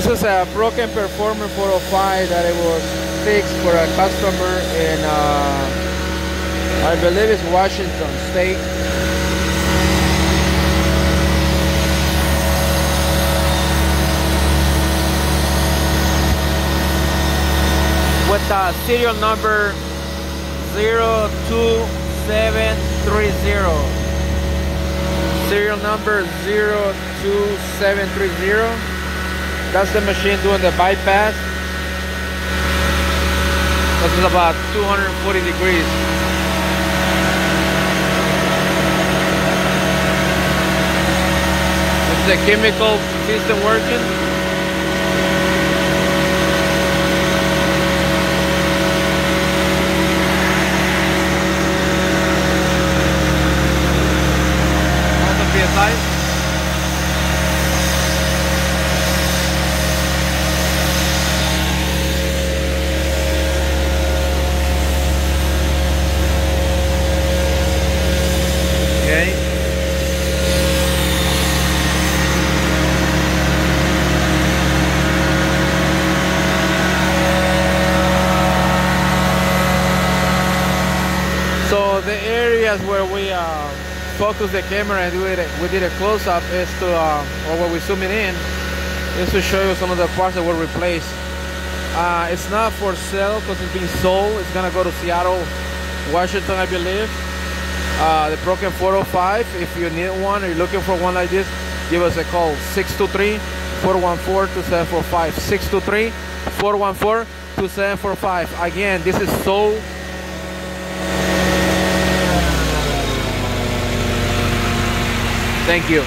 This is a Prochem Performer 405 that it was fixed for a customer in, uh, I believe it's Washington State. With the serial number 02730 serial number 02730 that's the machine doing the bypass. This is about 240 degrees. Is the chemical system working So the areas where we uh, focus the camera and we did a, we did a close-up is to, uh, or when we zoom it in, is to show you some of the parts that were replaced. Uh, it's not for sale because it's being sold. It's gonna go to Seattle, Washington, I believe. Uh, the Prochem 405. If you need one or you're looking for one like this, give us a call 623-414-2745. 623-414-2745. Again, this is sold Thank you.